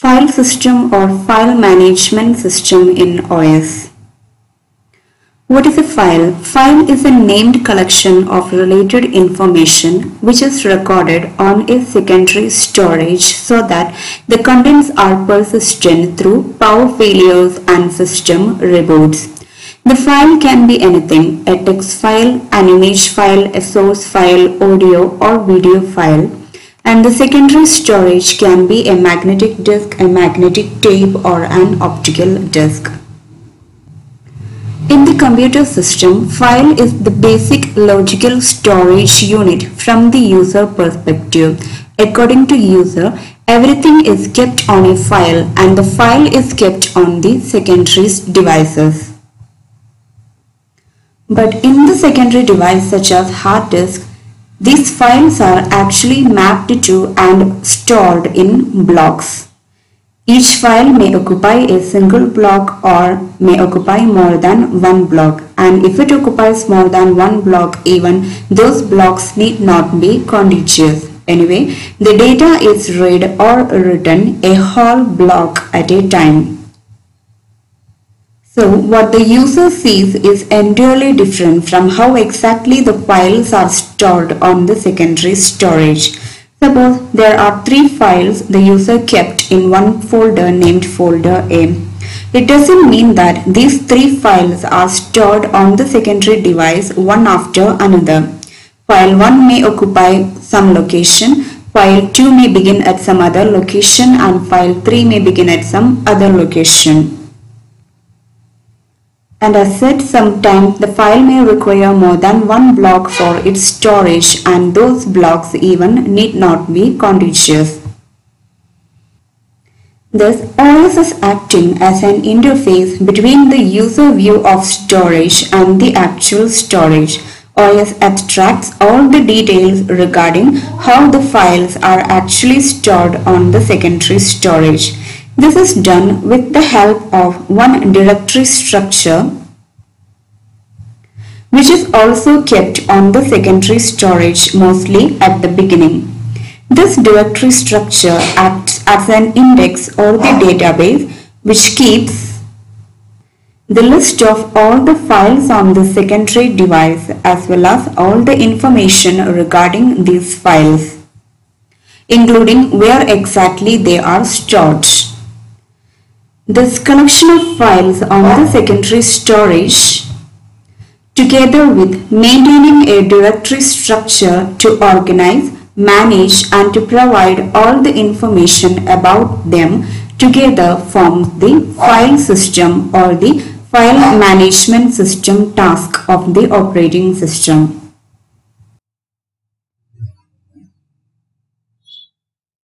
File system or file management system in OS. What is a file? File is a named collection of related information which is recorded on a secondary storage so that the contents are persistent through power failures and system reboots. The file can be anything, a text file, an image file, a source file, audio or video file and the secondary storage can be a magnetic disk, a magnetic tape or an optical disk. In the computer system, file is the basic logical storage unit from the user perspective. According to user, everything is kept on a file and the file is kept on the secondary devices. But in the secondary device such as hard disk, these files are actually mapped to and stored in blocks. Each file may occupy a single block or may occupy more than one block and if it occupies more than one block even those blocks need not be contiguous. Anyway, the data is read or written a whole block at a time. So what the user sees is entirely different from how exactly the files are stored on the secondary storage. Suppose there are three files the user kept in one folder named folder A. It doesn't mean that these three files are stored on the secondary device one after another. File 1 may occupy some location, file 2 may begin at some other location and file 3 may begin at some other location and as said sometimes the file may require more than one block for its storage and those blocks even need not be contiguous. Thus, OS is acting as an interface between the user view of storage and the actual storage. OS abstracts all the details regarding how the files are actually stored on the secondary storage. This is done with the help of one directory structure which is also kept on the secondary storage mostly at the beginning. This directory structure acts as an index or the database which keeps the list of all the files on the secondary device as well as all the information regarding these files including where exactly they are stored. This collection of files on the secondary storage together with maintaining a directory structure to organize, manage and to provide all the information about them together forms the file system or the file management system task of the operating system.